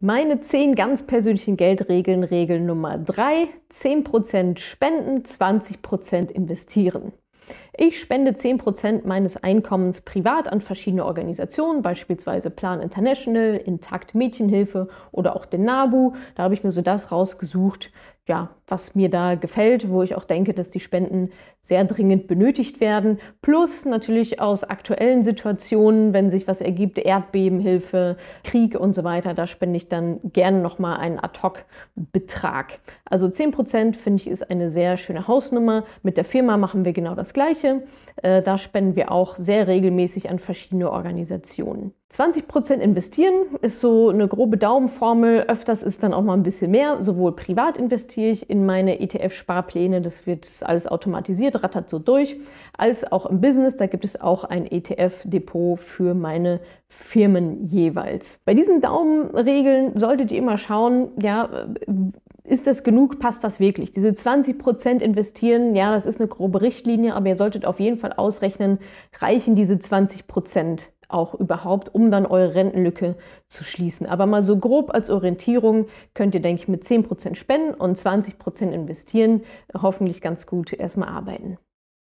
Meine 10 ganz persönlichen Geldregeln. Regel Nummer 3. 10% spenden, 20% investieren. Ich spende 10% meines Einkommens privat an verschiedene Organisationen, beispielsweise Plan International, Intakt Mädchenhilfe oder auch den NABU. Da habe ich mir so das rausgesucht, ja, was mir da gefällt, wo ich auch denke, dass die Spenden sehr dringend benötigt werden. Plus natürlich aus aktuellen Situationen, wenn sich was ergibt, Erdbebenhilfe, Krieg und so weiter, da spende ich dann gerne nochmal einen Ad-Hoc-Betrag. Also 10% finde ich ist eine sehr schöne Hausnummer. Mit der Firma machen wir genau das Gleiche. Äh, da spenden wir auch sehr regelmäßig an verschiedene Organisationen. 20% investieren ist so eine grobe Daumenformel. Öfters ist dann auch mal ein bisschen mehr. Sowohl privat investiere ich in meine ETF-Sparpläne, das wird alles automatisiert, rattert so durch, als auch im Business. Da gibt es auch ein ETF-Depot für meine Firmen jeweils. Bei diesen Daumenregeln solltet ihr immer schauen, ja, ist das genug? Passt das wirklich? Diese 20% investieren, ja, das ist eine grobe Richtlinie, aber ihr solltet auf jeden Fall ausrechnen, reichen diese 20% auch überhaupt, um dann eure Rentenlücke zu schließen. Aber mal so grob als Orientierung könnt ihr, denke ich, mit 10% spenden und 20% investieren, hoffentlich ganz gut erstmal arbeiten.